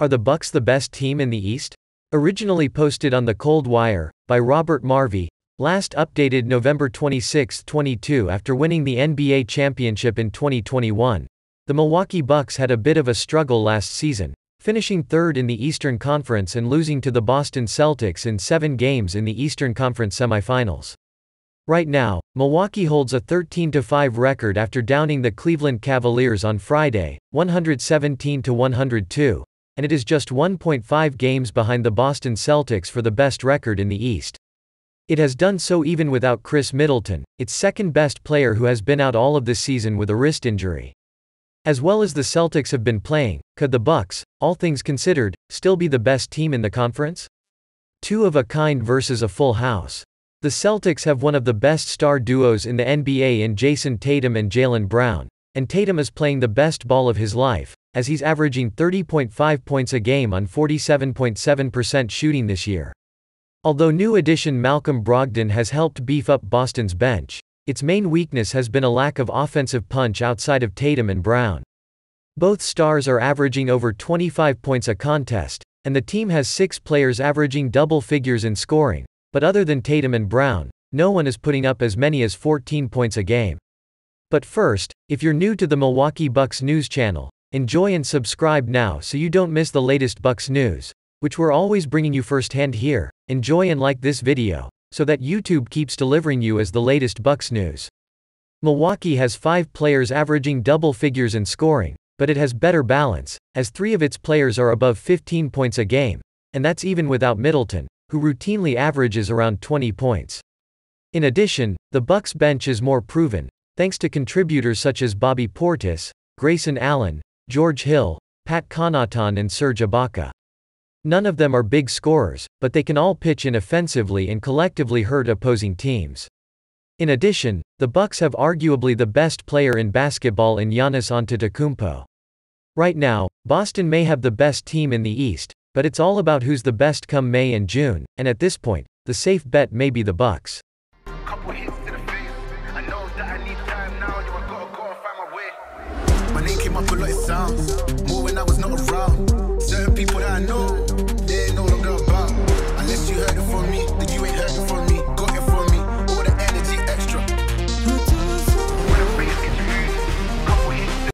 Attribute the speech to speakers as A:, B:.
A: Are the Bucks the best team in the East? Originally posted on the Cold Wire by Robert Marvi, last updated November 26, 22 after winning the NBA championship in 2021. The Milwaukee Bucks had a bit of a struggle last season, finishing third in the Eastern Conference and losing to the Boston Celtics in 7 games in the Eastern Conference semifinals. Right now, Milwaukee holds a 13-5 record after downing the Cleveland Cavaliers on Friday, 117-102, and it is just 1.5 games behind the Boston Celtics for the best record in the East. It has done so even without Khris Middleton, its second best player who has been out all of this season with a wrist injury. As well as the Celtics have been playing, could the Bucks, all things considered, still be the best team in the conference? Two of a kind versus a full house. The Celtics have one of the best star duos in the NBA in Jayson Tatum and Jaylen Brown, and Tatum is playing the best ball of his life, as he's averaging 30.5 points a game on 47.7% shooting this year. Although new addition Malcolm Brogdon has helped beef up Boston's bench, its main weakness has been a lack of offensive punch outside of Tatum and Brown. Both stars are averaging over 25 points a contest, and the team has six players averaging double figures in scoring, but other than Tatum and Brown, no one is putting up as many as 14 points a game. But first, if you're new to the Milwaukee Bucks news channel, Enjoy and subscribe now so you don't miss the latest Bucks news, which we're always bringing you firsthand here. Enjoy and like this video, so that YouTube keeps delivering you as the latest Bucks news. Milwaukee has five players averaging double figures in scoring, but it has better balance, as three of its players are above 15 points a game, and that's even without Middleton, who routinely averages around 20 points. In addition, the Bucks bench is more proven, thanks to contributors such as Bobby Portis, Grayson Allen, George Hill, Pat Connaughton and Serge Ibaka. None of them are big scorers, but they can all pitch in offensively and collectively hurt opposing teams. In addition, the Bucks have arguably the best player in basketball in Giannis Antetokounmpo. Right now, Boston may have the best team in the East, but it's all about who's the best come May and June, and at this point, the safe bet may be the Bucks.
B: Came up a lot, it sounds. More when I was not around. Certain people that I know